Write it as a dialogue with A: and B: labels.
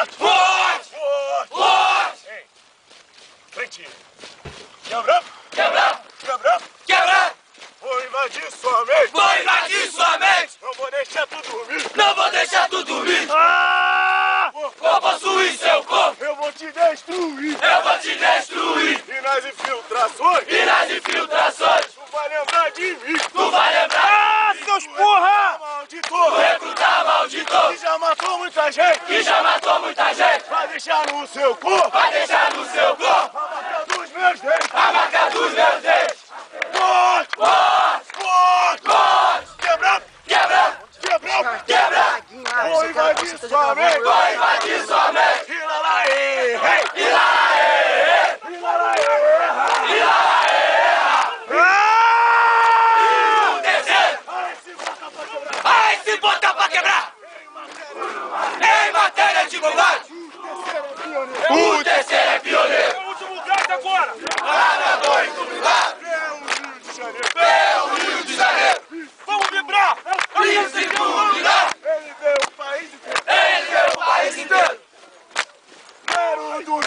A: Forte!
B: Forte!
A: Forte!
B: Forte!
A: Ei, frente. Quebra!
B: Quebrar!
A: Quebra!
B: Quebrar!
A: Vou invadir sua mente!
B: Vou invadir sua mente!
A: Não vou deixar tu dormir!
B: Não vou deixar tu dormir!
A: Ah!
B: Vou possuir seu corpo!
A: Eu vou te destruir!
B: Eu vou te destruir!
A: E nas infiltrações,
B: E nas infiltrações,
A: tu vai lembrar de mim!
B: tu vai lembrar
A: Ah, seus porra! Maldito!
B: recrutar maldito
A: Que já matou muita gente!
B: que já matou muita gente!
A: Vai deixar no seu corpo
B: Vai deixar no seu corpo
A: a marca dos meus dentes!
B: a marca dos meus dentes!
A: Forte!
B: Forte!
A: Forte!
B: Forte!
A: Quebra!
B: Quebrar!
A: Quebra!
B: Quebrar!
A: Vou invadir sua mente!
B: Vou invadir sua mente!
A: em matéria de
B: igualdade. O é
A: terceiro é pioneiro. O
B: último lugar
A: tá
B: agora. Parador
A: incomunicado. É o Rio de
B: Janeiro. Ele o Rio de Janeiro. Vamos vibrar. Príncipe do unidade. Ele veio
A: o país
B: inteiro. Ele veio
A: o país inteiro. Quero do